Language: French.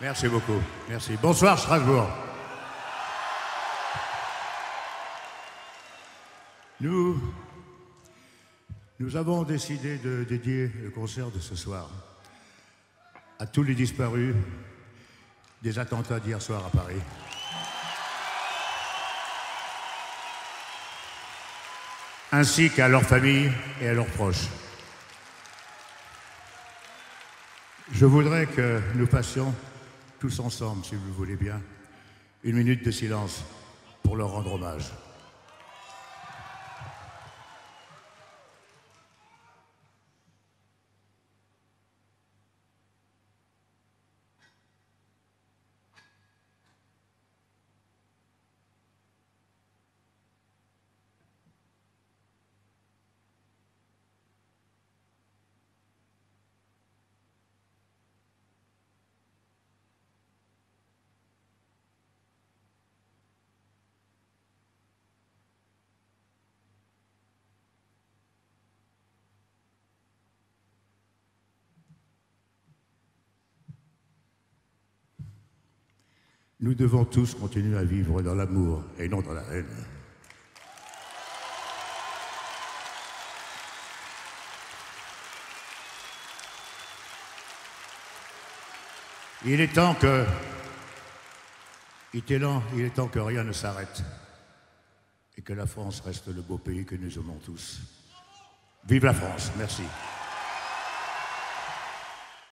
Merci beaucoup. Merci. Bonsoir Strasbourg. Nous, nous avons décidé de dédier le concert de ce soir à tous les disparus des attentats d'hier soir à Paris. ainsi qu'à leurs familles et à leurs proches. Je voudrais que nous passions tous ensemble, si vous le voulez bien, une minute de silence pour leur rendre hommage. Nous devons tous continuer à vivre dans l'amour et non dans la haine. Il est temps que. Rien ne s'arrête et que la France reste le beau pays que nous aimons tous. Vive la France, merci.